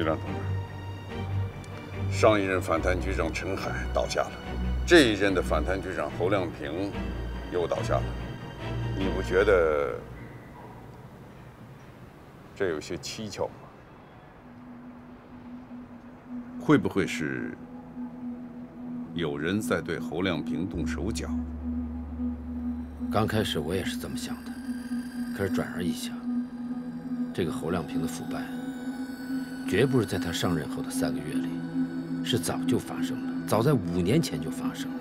于亮同志，上一任反贪局长陈海倒下了，这一任的反贪局长侯亮平又倒下了，你不觉得这有些蹊跷吗？会不会是有人在对侯亮平动手脚？刚开始我也是这么想的，可是转而一想，这个侯亮平的腐败，绝不是在他上任后的三个月里，是早就发生了，早在五年前就发生了。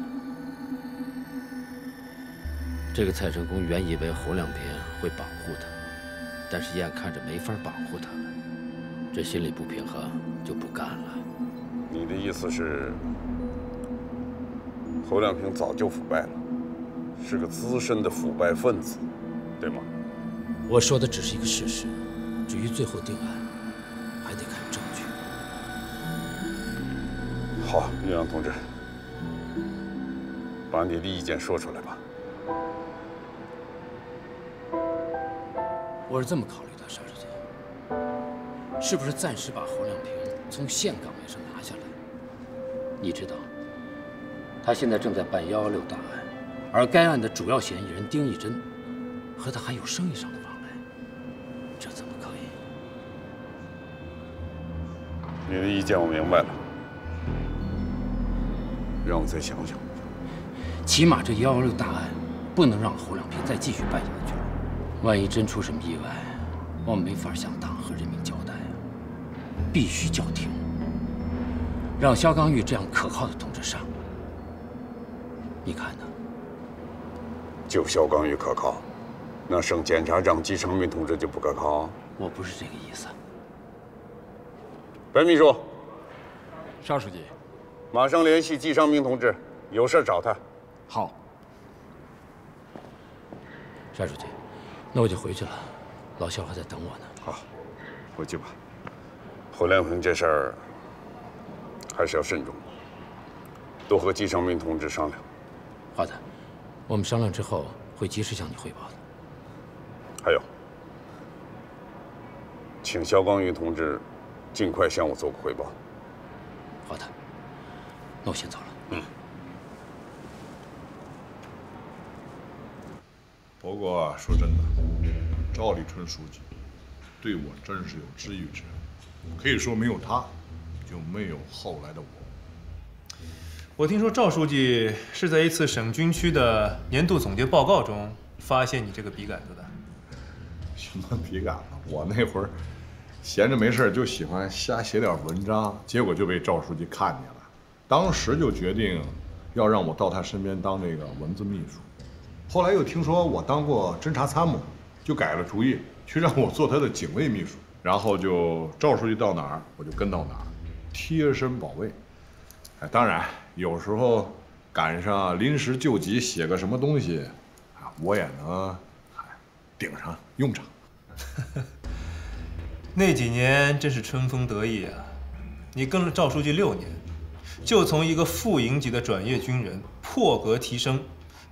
这个蔡成功原以为侯亮平会保护他，但是眼看着没法保护他了，这心里不平衡，就不干了。你的意思是，侯亮平早就腐败了？是个资深的腐败分子，对吗？我说的只是一个事实，至于最后定案，好，岳阳同志，把你的意见说出来吧。我是这么考虑的，邵书记，是不是暂时把侯亮平从县岗位上拿下来？你知道，他现在正在办幺幺六大案。而该案的主要嫌疑人丁义珍，和他还有生意上的往来，这怎么可以？你的意见我明白了，让我再想想。起码这幺幺六大案，不能让侯亮平再继续办下去了。万一真出什么意外，我们没法向党和人民交代啊！必须叫停，让肖刚玉这样可靠的同志上。你看呢？就肖刚玉可靠，那省检察长季长明同志就不可靠？我不是这个意思。白秘书，沙书记，马上联系季昌明同志，有事找他。好。沙书记，那我就回去了，老肖还在等我呢。好，回去吧。侯亮平这事儿还是要慎重，多和季昌明同志商量。好的。我们商量之后会及时向你汇报的。还有，请肖光宇同志尽快向我做个汇报。好的，那我先走了。嗯。不过说真的，赵立春书记对我真是有知遇之恩，可以说没有他，就没有后来的我。我听说赵书记是在一次省军区的年度总结报告中发现你这个笔杆子的。什么笔杆子？我那会儿闲着没事就喜欢瞎写点文章，结果就被赵书记看见了，当时就决定要让我到他身边当那个文字秘书。后来又听说我当过侦察参谋，就改了主意，去让我做他的警卫秘书。然后就赵书记到哪儿我就跟到哪儿，贴身保卫。哎，当然。有时候赶上临时救急，写个什么东西，啊，我也能顶上用场。那几年真是春风得意啊！你跟了赵书记六年，就从一个副营级的转业军人破格提升，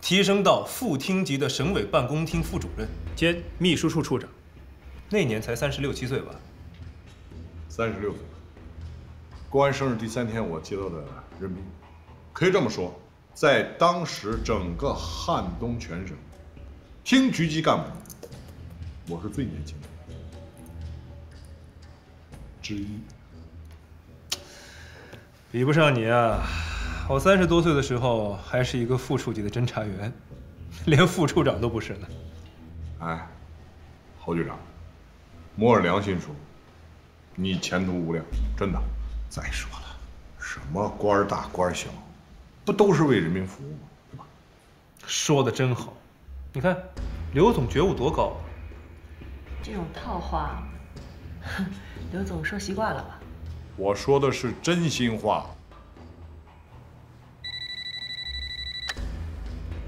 提升到副厅级的省委办公厅副主任兼秘书处处长，那年才三十六七岁吧？三十六岁。过完生日第三天，我接到的任命。可以这么说，在当时整个汉东全省，厅局级干部，我是最年轻的之一。比不上你啊！我三十多岁的时候还是一个副处级的侦查员，连副处长都不是呢。哎，侯局长，摸着良心说，你前途无量，真的。再说了，什么官大官小？不都是为人民服务吗？对吧？说的真好，你看，刘总觉悟多高啊！这种套话，刘总说习惯了吧？我说的是真心话。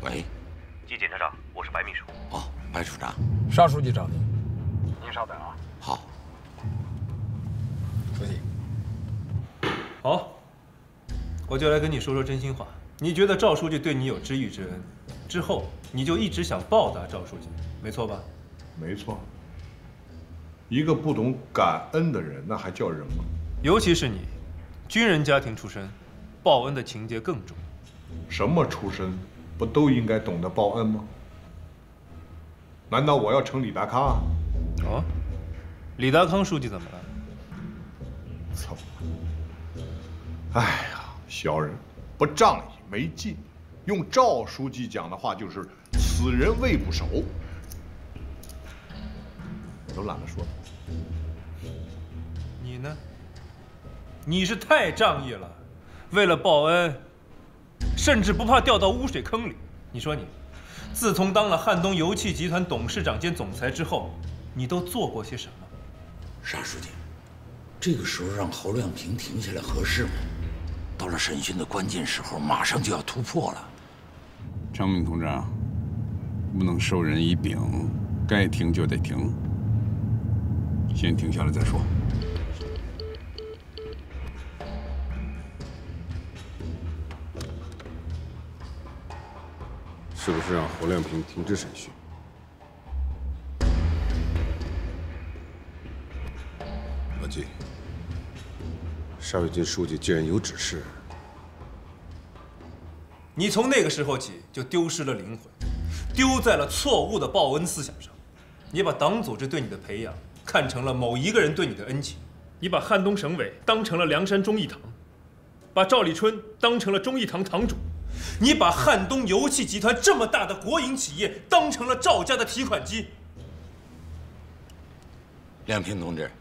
喂，季检察长，我是白秘书。哦，白处长，邵书记找您。您稍等啊。好。书记。好。我就来跟你说说真心话。你觉得赵书记对你有知遇之恩，之后你就一直想报答赵书记，没错吧？没错。一个不懂感恩的人，那还叫人吗？尤其是你，军人家庭出身，报恩的情节更重。什么出身，不都应该懂得报恩吗？难道我要成李达康啊？哦，李达康书记怎么了？操！哎呀，小人不仗义没劲。用赵书记讲的话就是“此人未不熟”，我都懒得说。你呢？你是太仗义了，为了报恩，甚至不怕掉到污水坑里。你说你，自从当了汉东油气集团董事长兼总裁之后，你都做过些什么？沙书记，这个时候让侯亮平停下来合适吗？到了审讯的关键时候，马上就要突破了。张明同志，不能授人以柄，该停就得停，先停下来再说。是不是让侯亮平停止审讯？老季，沙瑞金书记既然有指示，你从那个时候起就丢失了灵魂，丢在了错误的报恩思想上。你把党组织对你的培养看成了某一个人对你的恩情，你把汉东省委当成了梁山忠义堂，把赵立春当成了忠义堂堂主。你把汉东油气集团这么大的国营企业当成了赵家的提款机。亮平同志，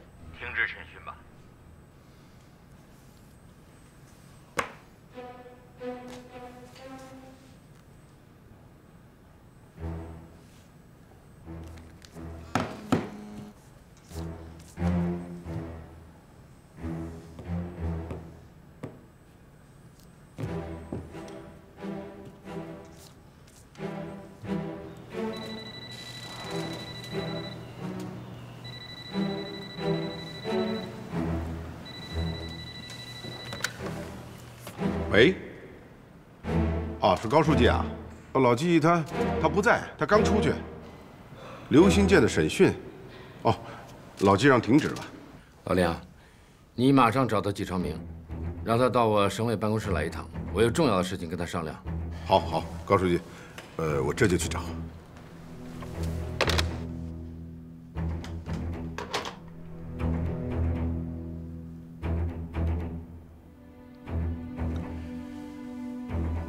是高书记啊，老季他他不在，他刚出去。刘新建的审讯，哦，老季让停止了。老林啊，你马上找到季长明，让他到我省委办公室来一趟，我有重要的事情跟他商量。好，好，高书记，呃，我这就去找。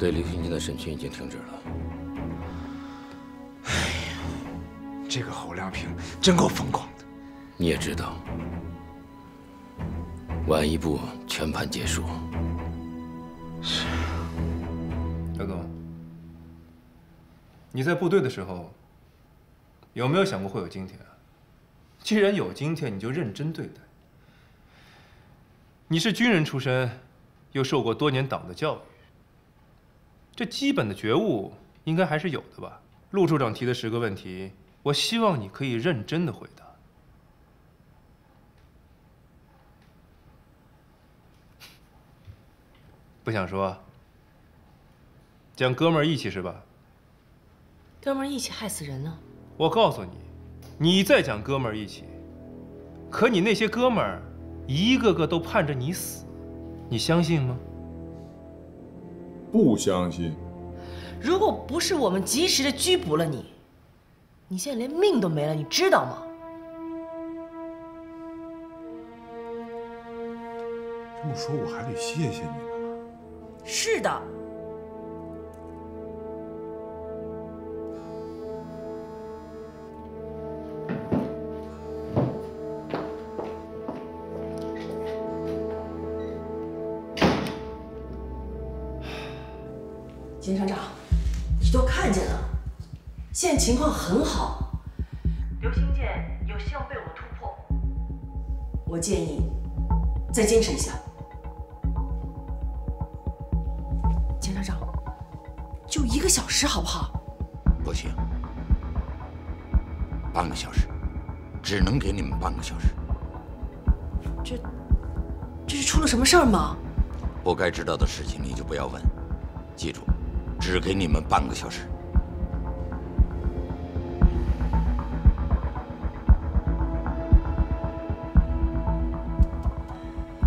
对刘新建的审讯已经停止了。哎呀这个侯亮平真够疯狂的。你也知道，晚一步全盘结束。是。姚总，你在部队的时候有没有想过会有今天啊？既然有今天，你就认真对待。你是军人出身，又受过多年党的教育，这基本的觉悟应该还是有的吧？陆处长提的十个问题，我希望你可以认真的回答。不想说，讲哥们儿义气是吧？哥们儿义气害死人呢。我告诉你，你再讲哥们儿义气，可你那些哥们儿一个个都盼着你死，你相信吗？不相信。如果不是我们及时的拘捕了你，你现在连命都没了，你知道吗？这么说，我还得谢谢你们。是的。金厂长，你都看见了，现在情况很好，刘新建有希望被我们突破。我建议再坚持一下。检察长，就一个小时好不好？不行，半个小时，只能给你们半个小时。这，这是出了什么事儿吗？不该知道的事情你就不要问，记住，只给你们半个小时。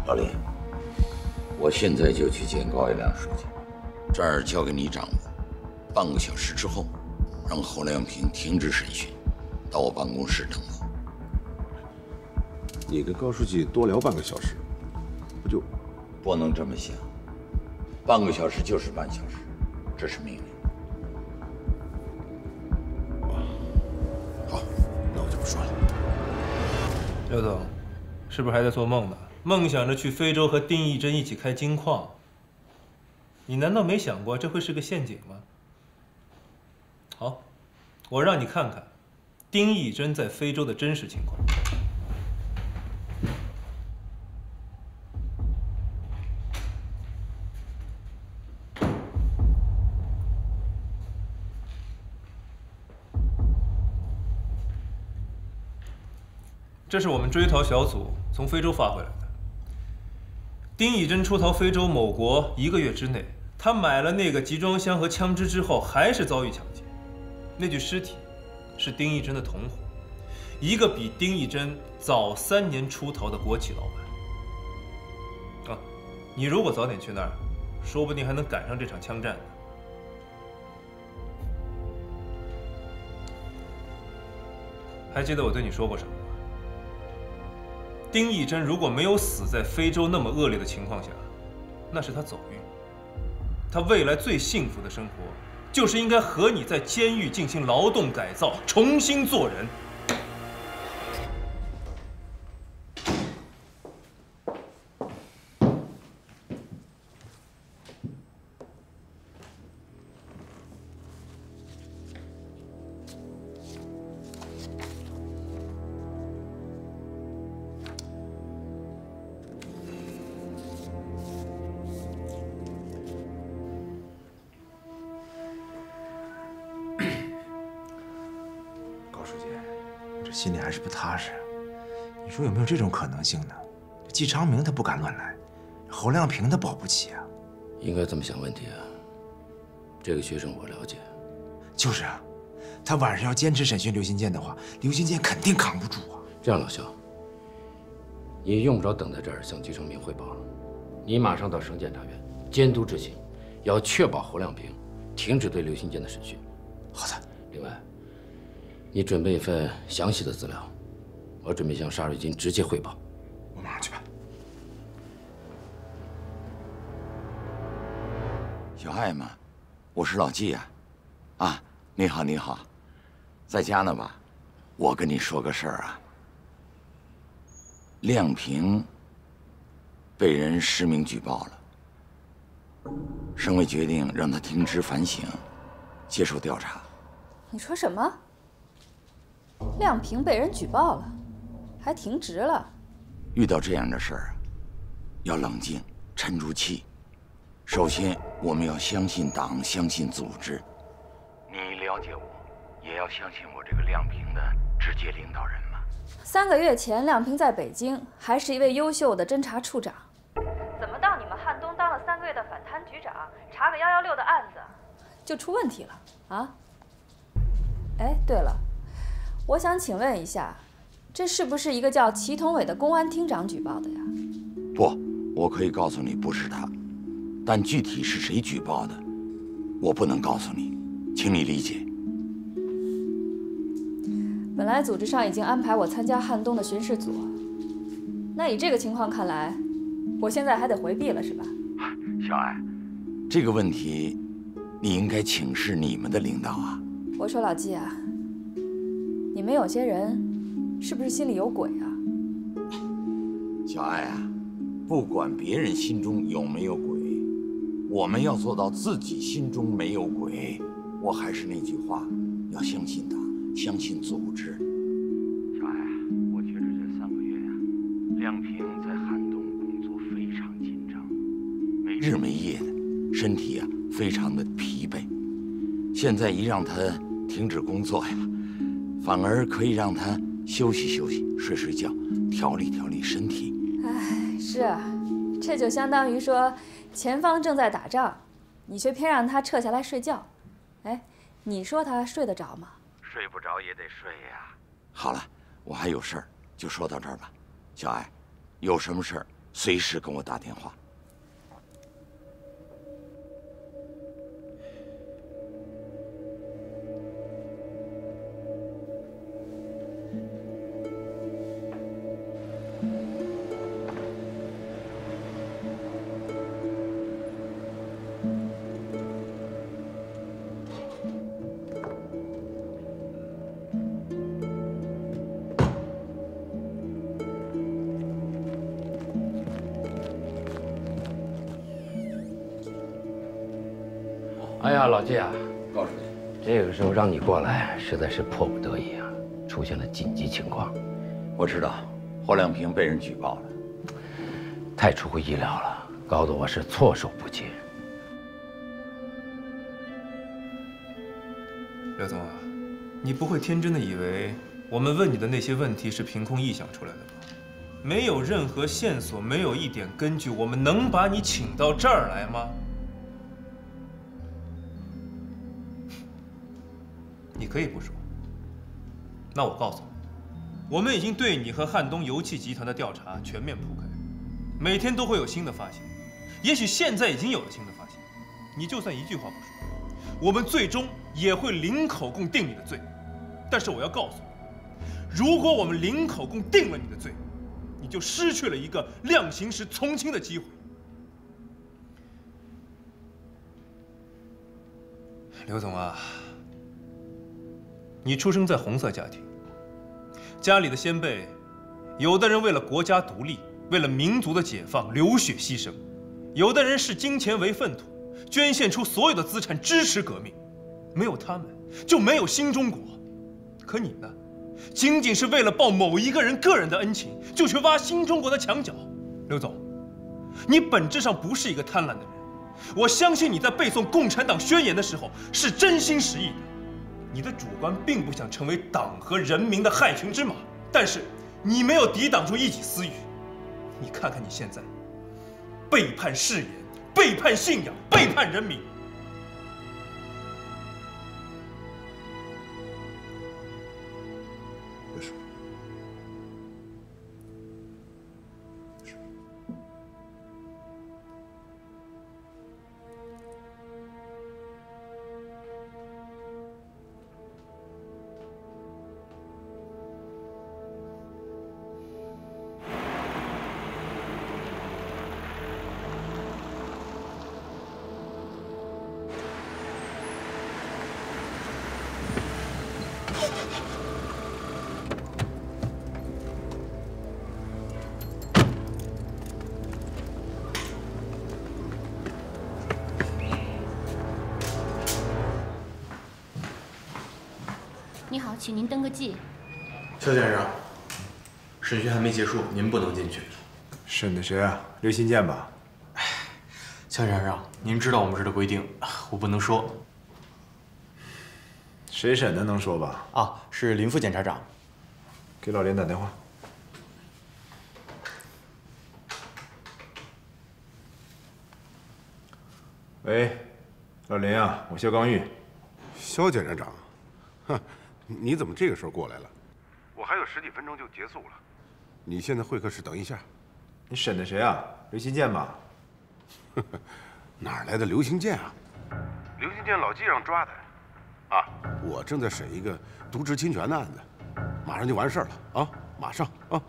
老李，我现在就去见高一良书记，这儿交给你掌握。半个小时之后，让侯亮平停止审讯，到我办公室等我。你跟高书记多聊半个小时，不就？不能这么想，半个小时就是半小时，这是命令。好，那我就不说了。刘总，是不是还在做梦呢？梦想着去非洲和丁义珍一起开金矿？你难道没想过这会是个陷阱吗？好，我让你看看丁义珍在非洲的真实情况。这是我们追逃小组从非洲发回来的。丁义珍出逃非洲某国一个月之内，他买了那个集装箱和枪支之后，还是遭遇抢劫。那具尸体是丁义珍的同伙，一个比丁义珍早三年出逃的国企老板。啊，你如果早点去那儿，说不定还能赶上这场枪战呢。还记得我对你说过什么？丁义珍如果没有死在非洲那么恶劣的情况下，那是他走运。他未来最幸福的生活，就是应该和你在监狱进行劳动改造，重新做人。心里还是不踏实。你说有没有这种可能性呢？季昌明他不敢乱来，侯亮平他保不齐啊。应该这么想问题啊。这个学生我了解，就是啊，他晚上要坚持审讯刘新建的话，刘新建肯定扛不住啊。这样，老肖，你用不着等在这儿向季昌明汇报了，你马上到省检察院监督执行，要确保侯亮平停止对刘新建的审讯。好的。另外，你准备一份详细的资料，我准备向沙瑞金直接汇报。我马上去办。小艾嘛，我是老季呀，啊，你好你好，在家呢吧？我跟你说个事儿啊，亮平被人实名举报了，省委决定让他停职反省，接受调查。你说什么？亮平被人举报了，还停职了？遇到这样的事儿啊，要冷静，沉住气。首先，我们要相信党，相信组织。你了解我，也要相信我这个亮平的直接领导人嘛。三个月前，亮平在北京还是一位优秀的侦查处长，怎么到你们汉东当了三个月的反贪局长，查个幺幺六的案子，就出问题了啊？哎，对了，我想请问一下，这是不是一个叫祁同伟的公安厅长举报的呀？不，我可以告诉你，不是他。但具体是谁举报的，我不能告诉你，请你理解。本来组织上已经安排我参加汉东的巡视组，那以这个情况看来，我现在还得回避了，是吧？小艾，这个问题，你应该请示你们的领导啊。我说老季啊，你们有些人是不是心里有鬼啊？小艾啊，不管别人心中有没有鬼。我们要做到自己心中没有鬼。我还是那句话，要相信他，相信组织。小艾，我觉着这三个月呀，亮平在汉东工作非常紧张，没日没夜的，身体啊非常的疲惫。现在一让他停止工作呀，反而可以让他休息休息，睡睡觉，调理调理身体。哎，是啊，这就相当于说。前方正在打仗，你却偏让他撤下来睡觉，哎，你说他睡得着吗？睡不着也得睡呀。好了，我还有事儿，就说到这儿吧。小艾，有什么事儿随时跟我打电话。季啊，高书记，这个时候让你过来，实在是迫不得已啊，出现了紧急情况。我知道，霍亮平被人举报了，太出乎意料了，搞得我是措手不及。刘总啊，你不会天真的以为我们问你的那些问题是凭空臆想出来的吧？没有任何线索，没有一点根据，我们能把你请到这儿来吗？你可以不说。那我告诉你，我们已经对你和汉东油气集团的调查全面铺开，每天都会有新的发现。也许现在已经有了新的发现，你就算一句话不说，我们最终也会零口供定你的罪。但是我要告诉你，如果我们零口供定了你的罪，你就失去了一个量刑时从轻的机会。刘总啊。你出生在红色家庭，家里的先辈，有的人为了国家独立，为了民族的解放流血牺牲，有的人视金钱为粪土，捐献出所有的资产支持革命。没有他们，就没有新中国。可你呢？仅仅是为了报某一个人个人的恩情，就去挖新中国的墙角。刘总，你本质上不是一个贪婪的人。我相信你在背诵《共产党宣言》的时候是真心实意的。你的主观并不想成为党和人民的害群之马，但是你没有抵挡住一己私欲。你看看你现在，背叛誓言，背叛信仰，背叛人民。请您登个记。肖先生，审讯还没结束，您不能进去。审的谁啊？刘新建吧？肖先生，您知道我们这儿的规定，我不能说。谁审的能说吧？啊，是林副检察长。给老林打电话。喂，老林啊，我肖刚玉。肖检察长，哼，你怎么这个时候过来了？我还有十几分钟就结束了。你现在会客室等一下。你审的谁啊？刘新建吧？哪来的刘新建啊？刘新建老纪让抓的。啊，我正在审一个渎职侵权的案子，马上就完事儿了啊！马上啊！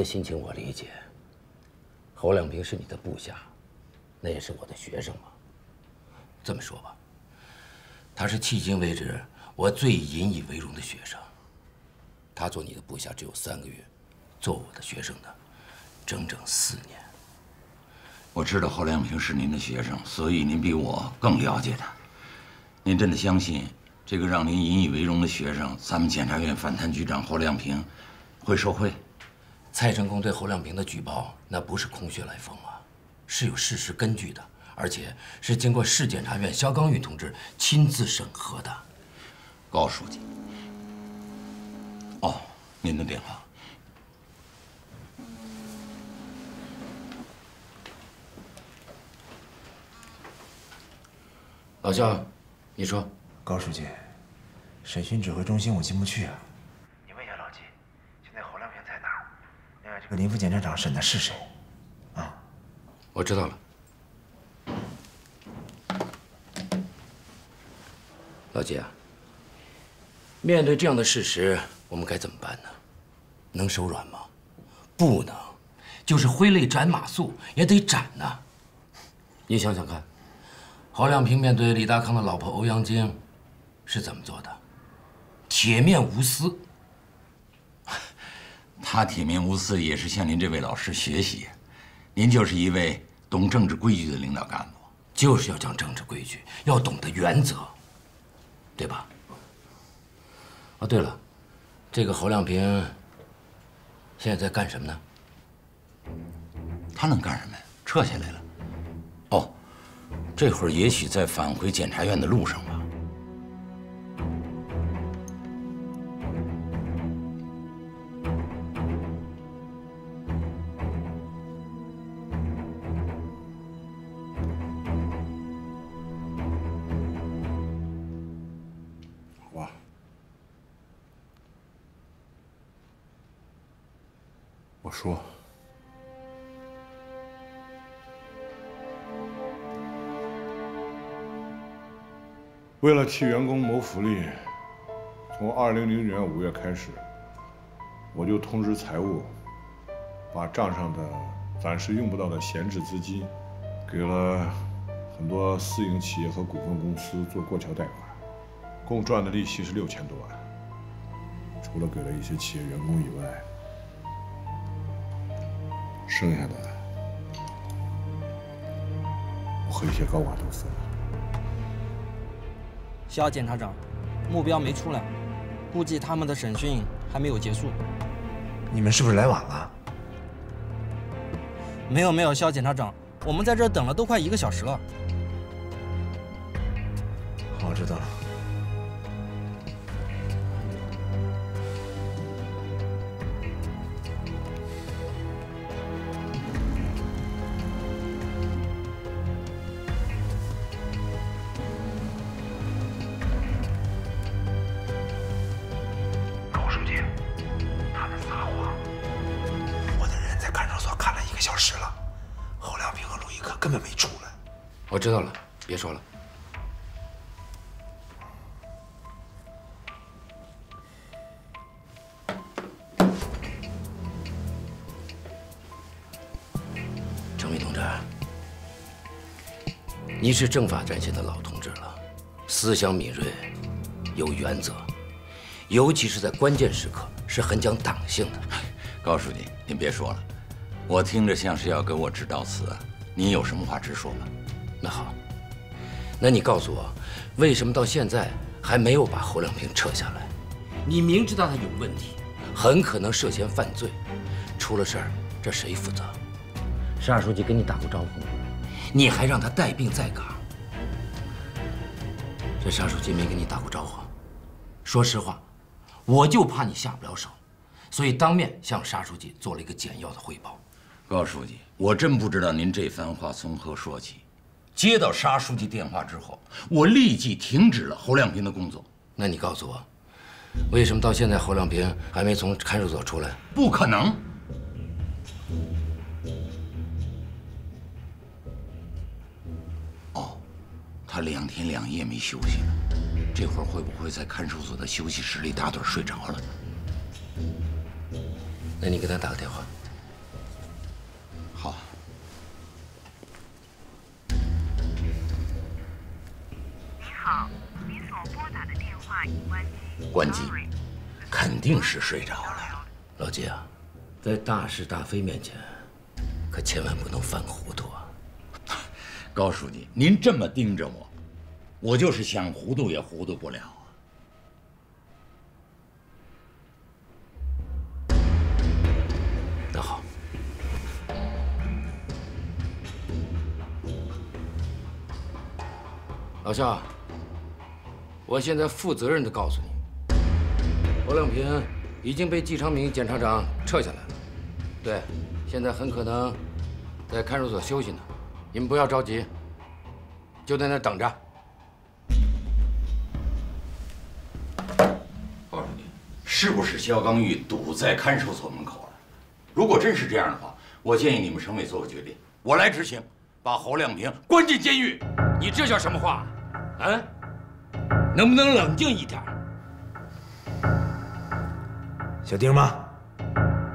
的心情我理解。侯亮平是你的部下，那也是我的学生嘛。这么说吧，他是迄今为止我最引以为荣的学生。他做你的部下只有三个月，做我的学生的整整四年。我知道侯亮平是您的学生，所以您比我更了解他。您真的相信这个让您引以为荣的学生，咱们检察院反贪局长侯亮平会受贿？蔡成功对侯亮平的举报，那不是空穴来风啊，是有事实根据的，而且是经过市检察院肖刚玉同志亲自审核的。高书记，哦，您的电话。老肖，你说，高书记，审讯指挥中心我进不去啊。这林副检察长审的是谁？啊我知道了。老季啊，面对这样的事实，我们该怎么办呢？能手软吗？不能，就是挥泪斩马谡也得斩呐。你想想看，侯亮平面对李大康的老婆欧阳菁，是怎么做的？铁面无私。他铁面无私也是向您这位老师学习。您就是一位懂政治规矩的领导干部，就是要讲政治规矩，要懂得原则，对吧？哦，对了，这个侯亮平现在在干什么呢？他能干什么呀？撤下来了。哦，这会儿也许在返回检察院的路上吧。为了替员工谋福利，从二零零零年五月开始，我就通知财务，把账上的暂时用不到的闲置资金，给了很多私营企业和股份公司做过桥贷款，共赚的利息是六千多万。除了给了一些企业员工以外，剩下的，我和一些高管都分了。肖检察长，目标没出来，估计他们的审讯还没有结束。你们是不是来晚了？没有没有，肖检察长，我们在这等了都快一个小时了。好，我知道了。知道了，别说了。程明同志，你是政法战线的老同志了，思想敏锐，有原则，尤其是在关键时刻是很讲党性的。高书记，您别说了，我听着像是要给我致悼词。您有什么话直说吧。那好，那你告诉我，为什么到现在还没有把侯亮平撤下来？你明知道他有问题，很可能涉嫌犯罪，出了事儿，这谁负责？沙书记跟你打过招呼吗？你还让他带病在岗，这沙书记没跟你打过招呼。说实话，我就怕你下不了手，所以当面向沙书记做了一个简要的汇报。高书记，我真不知道您这番话从何说起。接到沙书记电话之后，我立即停止了侯亮平的工作。那你告诉我，为什么到现在侯亮平还没从看守所出来？不可能！哦，他两天两夜没休息了，这会儿会不会在看守所的休息室里打盹睡着了？那你给他打个电话。好，您所拨打的电话已关机。关机，肯定是睡着了。老季啊，在大是大非面前，可千万不能犯糊涂啊！高书记，您这么盯着我，我就是想糊涂也糊涂不了啊。那好，老肖，我现在负责任的告诉你，侯亮平已经被季昌明检察长撤下来了，对，现在很可能在看守所休息呢。你们不要着急，就在那等着。告诉你，是不是肖刚玉堵在看守所门口了？如果真是这样的话，我建议你们省委做个决定，我来执行，把侯亮平关进监狱。你这叫什么话？嗯、哎。能不能冷静一点？小丁吗，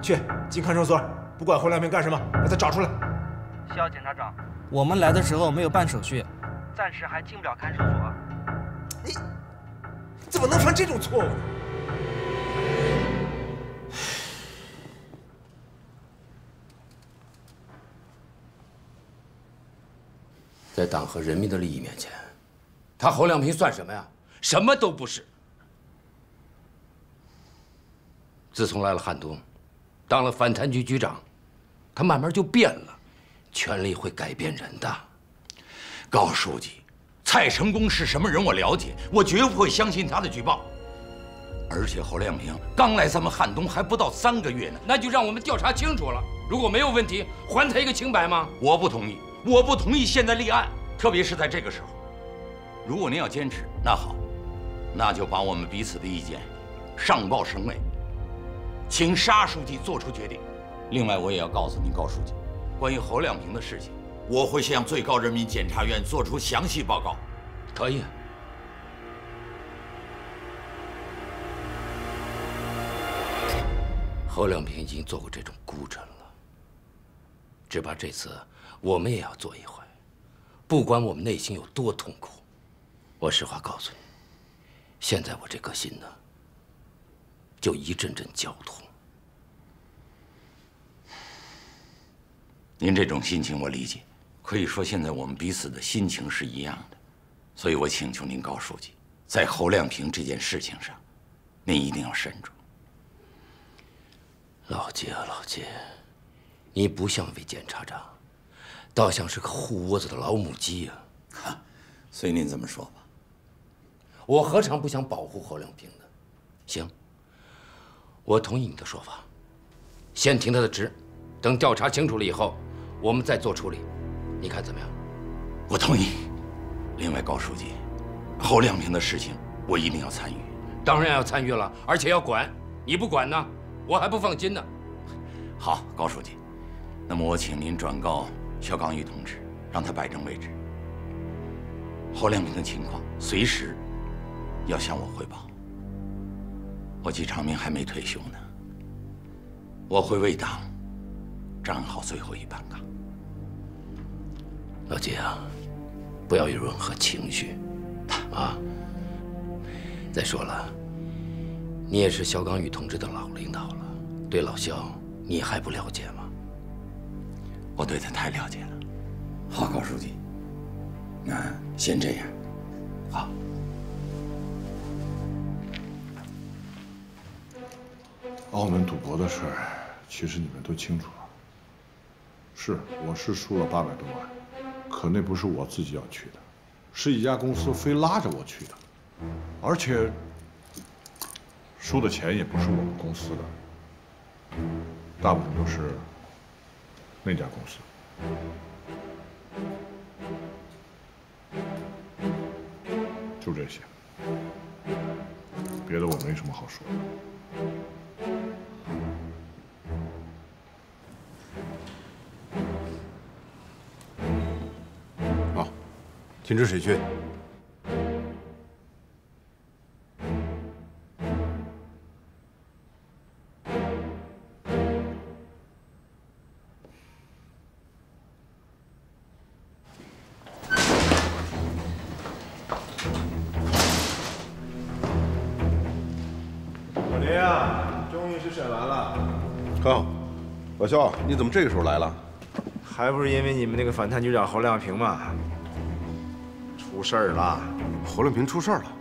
去进看守所，不管侯亮平干什么，把他找出来。肖检察长，我们来的时候没有办手续，暂时还进不了看守所。你怎么能犯这种错误呢？在党和人民的利益面前，他侯亮平算什么呀？什么都不是。自从来了汉东，当了反贪局局长，他慢慢就变了。权力会改变人的。高书记，蔡成功是什么人？我了解，我绝不会相信他的举报。而且侯亮平刚来咱们汉东还不到三个月呢，那就让我们调查清楚了。如果没有问题，还他一个清白吗？我不同意，我不同意现在立案，特别是在这个时候。如果您要坚持，那好，那就把我们彼此的意见上报省委，请沙书记做出决定。另外，我也要告诉您，高书记。关于侯亮平的事情，我会向最高人民检察院作出详细报告。可以。侯亮平已经做过这种孤臣了，只怕这次我们也要做一回。不管我们内心有多痛苦，我实话告诉你，现在我这颗心呢，就一阵阵绞痛。您这种心情我理解，可以说现在我们彼此的心情是一样的，所以我请求您高书记，在侯亮平这件事情上，您一定要慎重。老杰啊，老杰，你不像位检察长，倒像是个护窝子的老母鸡呀！哈，随您怎么说吧。我何尝不想保护侯亮平呢？行，我同意你的说法，先停他的职，等调查清楚了以后。我们再做处理，你看怎么样？我同意。另外，高书记，侯亮平的事情我一定要参与。当然要参与了，而且要管。你不管呢，我还不放心呢。好，高书记，那么我请您转告肖刚玉同志，让他摆正位置。侯亮平的情况随时要向我汇报。我季长明还没退休呢，我会为党站好最后一班岗。老季啊，不要有任何情绪，啊！再说了，你也是肖钢宇同志的老领导了，对老肖你还不了解吗？我对他太了解了。好，高书记，那先这样。好。澳门赌博的事，其实你们都清楚了。是，我是输了八百多万。可那不是我自己要去的，是一家公司非拉着我去的，而且输的钱也不是我们公司的，大部分都是那家公司。就这些，别的我没什么好说的。禁止审讯。老林啊，终于是审完了。好，老肖，你怎么这个时候来了？还不是因为你们那个反贪局长侯亮平吗？出事儿了，侯亮平出事儿了，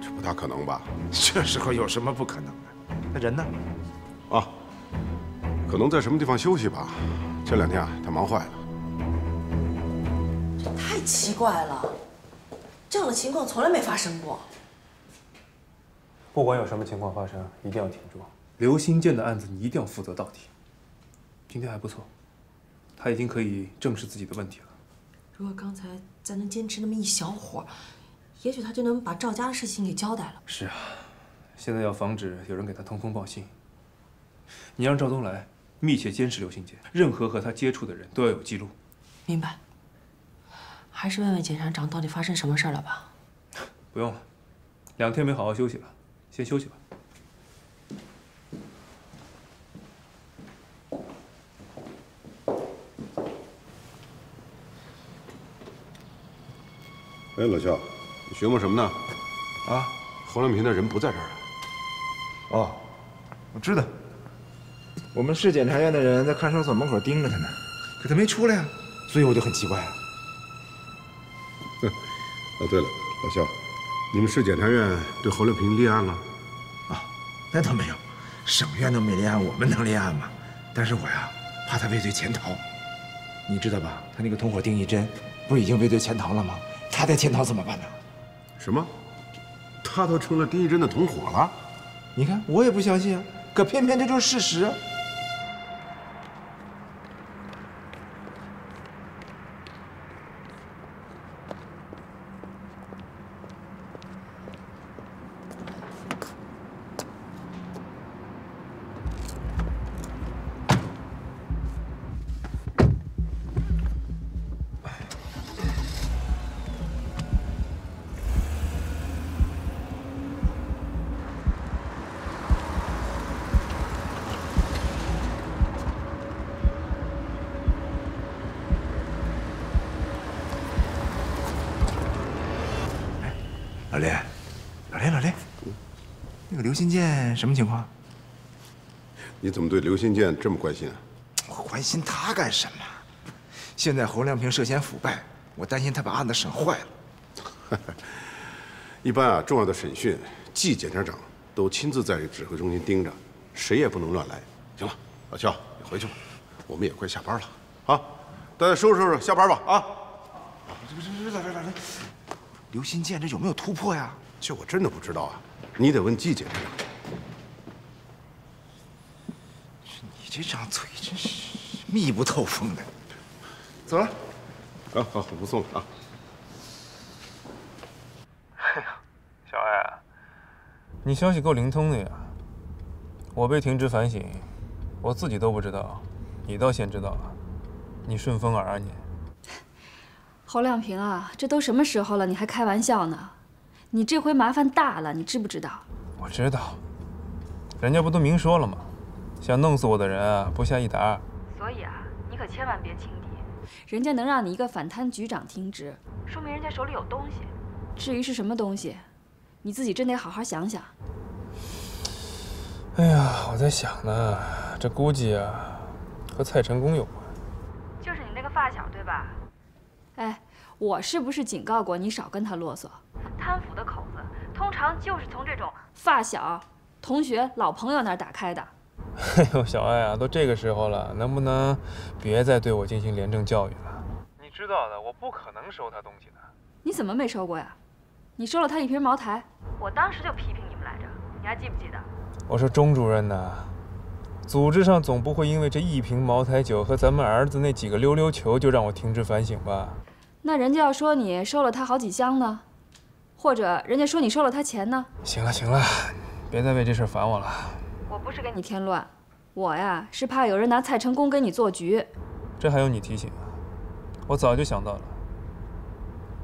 这不大可能吧？这时候有什么不可能的？那人呢？啊，可能在什么地方休息吧。这两天啊，他忙坏了。这太奇怪了，这样的情况从来没发生过。不管有什么情况发生，一定要挺住。刘新建的案子，你一定要负责到底。今天还不错，他已经可以正视自己的问题了。如果刚才再能坚持那么一小会儿，也许他就能把赵家的事情给交代了。是啊，现在要防止有人给他通风报信。你让赵东来密切监视刘新建，任何和他接触的人都要有记录。明白。还是问问检察长到底发生什么事儿了吧？不用了，两天没好好休息了，先休息吧。哎，老肖，你寻摸什么呢？啊，侯亮平的人不在这儿啊。哦，我知道，我们市检察院的人在看守所门口盯着他呢，可他没出来呀，所以我就很奇怪啊。哦，对了，老肖，你们市检察院对侯亮平立案了？啊，那倒没有，省院都没立案，我们能立案吗？但是我呀，怕他畏罪潜逃，你知道吧？他那个同伙丁义珍，不是已经畏罪潜逃了吗？他在潜逃怎么办呢？什么？他都成了丁义珍的同伙了？你看，我也不相信啊，可偏偏这就是事实。新建什么情况？你怎么对刘新建这么关心啊？我关心他干什么？现在侯亮平涉嫌腐败，我担心他把案子审坏了。一般啊，重要的审讯，季检察长都亲自在指挥中心盯着，谁也不能乱来。行了，老肖，你回去吧，我们也快下班了。啊，大家收拾收拾，下班吧。啊，这这这，来来来来，刘新建这有没有突破呀？这我真的不知道啊，你得问季检察长。你这张嘴真是密不透风的。走了。啊，好，我不送了啊。哎呀，小艾，你消息够灵通的呀！我被停职反省，我自己都不知道，你倒先知道了，你顺风耳啊你！侯亮平啊，这都什么时候了，你还开玩笑呢？你这回麻烦大了，你知不知道？我知道，人家不都明说了吗？想弄死我的人啊，不下一打二。所以啊，你可千万别轻敌。人家能让你一个反贪局长停职，说明人家手里有东西。至于是什么东西，你自己真得好好想想。哎呀，我在想呢，这估计啊，和蔡成功有关。就是你那个发小对吧？哎，我是不是警告过你少跟他啰嗦？贪腐的口子通常就是从这种发小、同学、老朋友那儿打开的。哎呦，小艾啊，都这个时候了，能不能别再对我进行廉政教育了？你知道的，我不可能收他东西的。你怎么没收过呀？你收了他一瓶茅台，我当时就批评你们来着，你还记不记得？我说钟主任呐，组织上总不会因为这一瓶茅台酒和咱们儿子那几个溜溜球就让我停职反省吧？那人家要说你收了他好几箱呢，或者人家说你收了他钱呢？行了行了，别再为这事烦我了。我不是给你添乱，我呀是怕有人拿蔡成功给你做局。这还用你提醒啊？我早就想到了。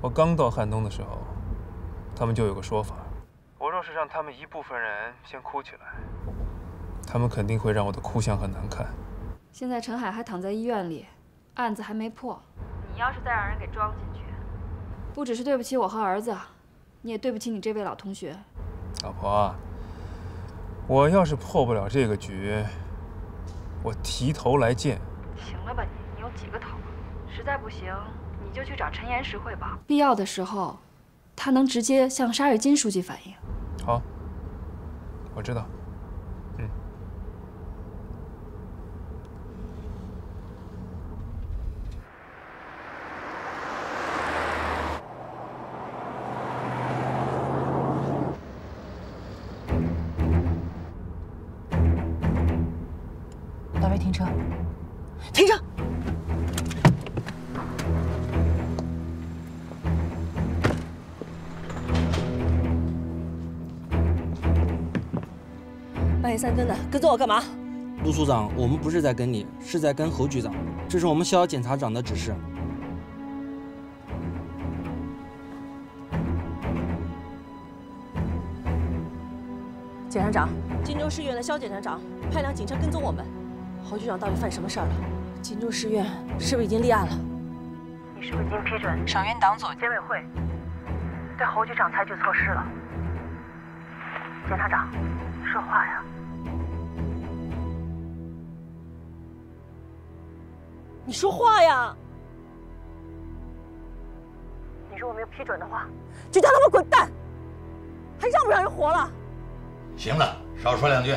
我刚到汉东的时候，他们就有个说法：我若是让他们一部分人先哭起来，他们肯定会让我的哭相很难看。现在陈海还躺在医院里，案子还没破。你要是再让人给装进去，不只是对不起我和儿子，你也对不起你这位老同学。老婆，我要是破不了这个局，我提头来见。行了吧你，你有几个头？实在不行，你就去找陈岩石汇报。必要的时候，他能直接向沙瑞金书记反映。好，我知道。三更的跟踪我干嘛？陆处长，我们不是在跟你，是在跟侯局长。这是我们逍遥检察长的指示。检察长，荆州市院的肖检察长派辆警车跟踪我们。侯局长到底犯什么事儿了？荆州市院是不是已经立案了？你是不是已经批准省院党组监委会对侯局长采取措施了？检察长，说话呀！你说话呀！你如果没有批准的话，就叫他们滚蛋！还让不让人活了？行了，少说两句。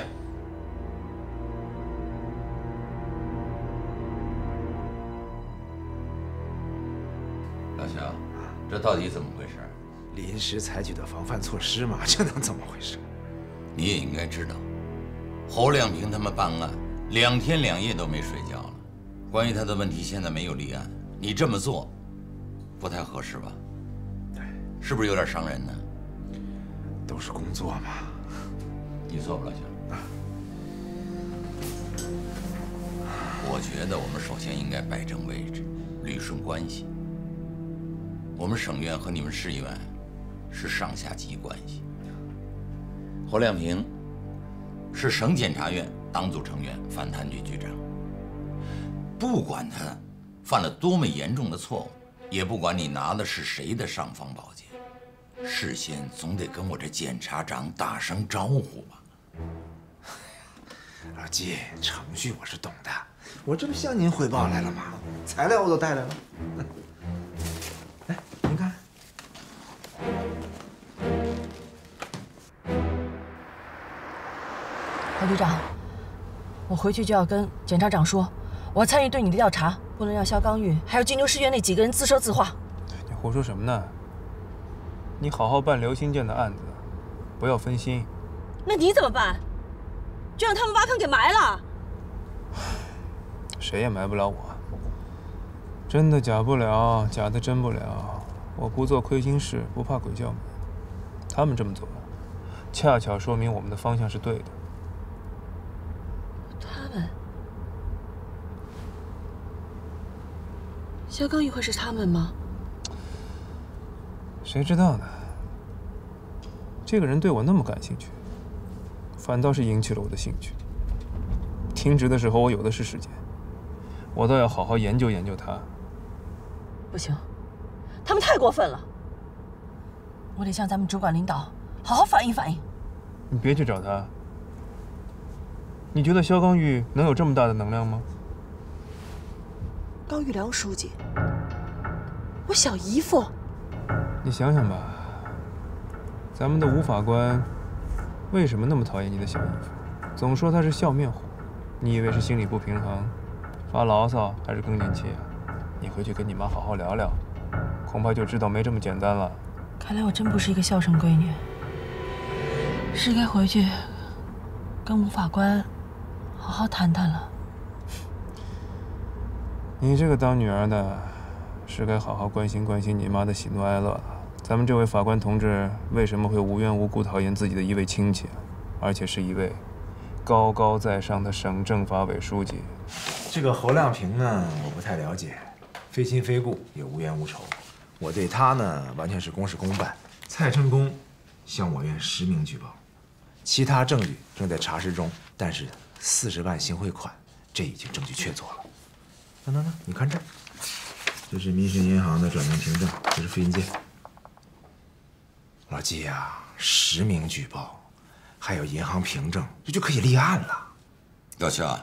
老肖，这到底怎么回事？临时采取的防范措施嘛，这能怎么回事？你也应该知道，侯亮平他们办案两天两夜都没睡觉了。关于他的问题，现在没有立案，你这么做不太合适吧？对，是不是有点伤人呢？都是工作嘛。你做不了，小我觉得我们首先应该摆正位置，捋顺关系。我们省院和你们市院是上下级关系。侯亮平是省检察院党组成员、反贪局局长。不管他犯了多么严重的错误，也不管你拿的是谁的尚方宝剑，事先总得跟我这检察长打声招呼吧。老季，程序我是懂的，我这不向您汇报来了吗？材料我都带来了。来，您看。侯局长，我回去就要跟检察长说，我要参与对你的调查，不能让肖刚玉还有荆州市院那几个人自说自话。你胡说什么呢？你好好办刘新建的案子，不要分心。那你怎么办？就让他们挖坑给埋了。谁也埋不了我。真的假不了，假的真不了。我不做亏心事，不怕鬼叫门。他们这么做，恰巧说明我们的方向是对的。他们？肖刚玉会是他们吗？谁知道呢？这个人对我那么感兴趣，反倒是引起了我的兴趣。停职的时候，我有的是时间，我倒要好好研究研究他。不行，他们太过分了。我得向咱们主管领导好好反映反映。你别去找他。你觉得肖刚玉能有这么大的能量吗？高玉良书记，我小姨夫。你想想吧，咱们的吴法官为什么那么讨厌你的小姨夫？总说他是笑面虎。你以为是心理不平衡，发牢骚，还是更年期啊？你回去跟你妈好好聊聊，恐怕就知道没这么简单了。看来我真不是一个孝顺闺女，是该回去跟吴法官好好谈谈了。你这个当女儿的，是该好好关心关心你妈的喜怒哀乐了。咱们这位法官同志为什么会无缘无故讨厌自己的一位亲戚，而且是一位高高在上的省政法委书记？这个侯亮平呢，我不太了解，非亲非故，也无冤无仇。我对他呢，完全是公事公办。蔡成功向我院实名举报，其他证据正在查实中。但是四十万行贿款，这已经证据确凿了。等等等，你看这，这是民生银行的转账凭证，这是复印件。老季呀，实名举报，还有银行凭证，这就可以立案了。老肖，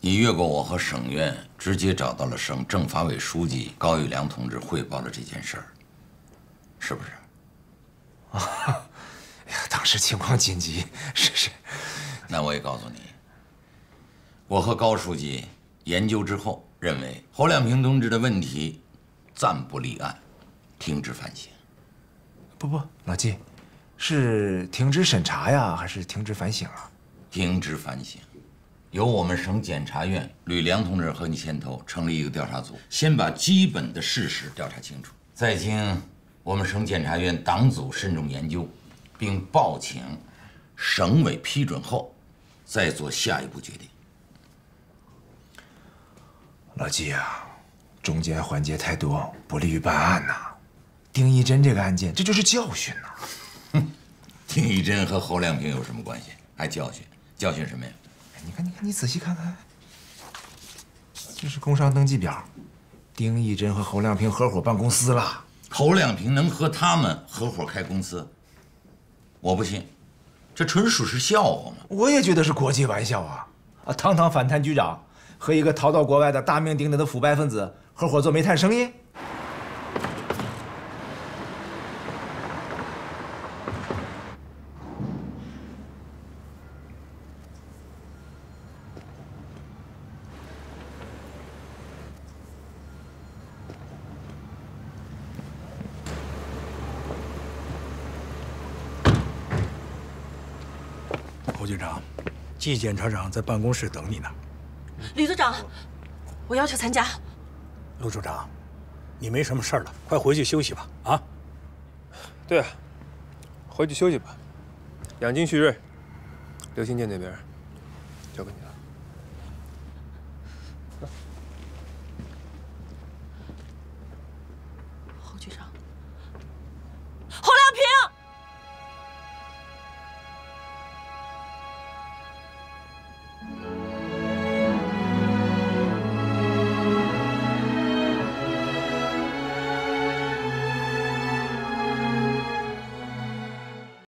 你越过我和省院，直接找到了省政法委书记高玉良同志汇报了这件事儿，是不是？啊，哎呀，当时情况紧急，是是。那我也告诉你，我和高书记研究之后认为，侯亮平同志的问题暂不立案，停止反省。不不，老季，是停止审查呀，还是停止反省啊？停止反省。由我们省检察院吕梁同志和你牵头成立一个调查组，先把基本的事实调查清楚，再经我们省检察院党组慎重研究，并报请省委批准后，再做下一步决定。老季啊，中间环节太多，不利于办案呐。丁义珍这个案件，这就是教训呐。哼，丁义珍和侯亮平有什么关系？还教训？教训什么呀？你看，你看，你仔细看看，这是工商登记表，丁义珍和侯亮平合伙办公司了。侯亮平能和他们合伙开公司？我不信，这纯属是笑话嘛！我也觉得是国际玩笑啊！啊，堂堂反贪局长和一个逃到国外的大名鼎鼎的腐败分子合伙做煤炭生意。侯局长，季检察长在办公室等你呢。吕组长，我要求参加。陆处长，你没什么事儿了，快回去休息吧。啊？对啊，回去休息吧。养精蓄锐。刘新建那边交给你了。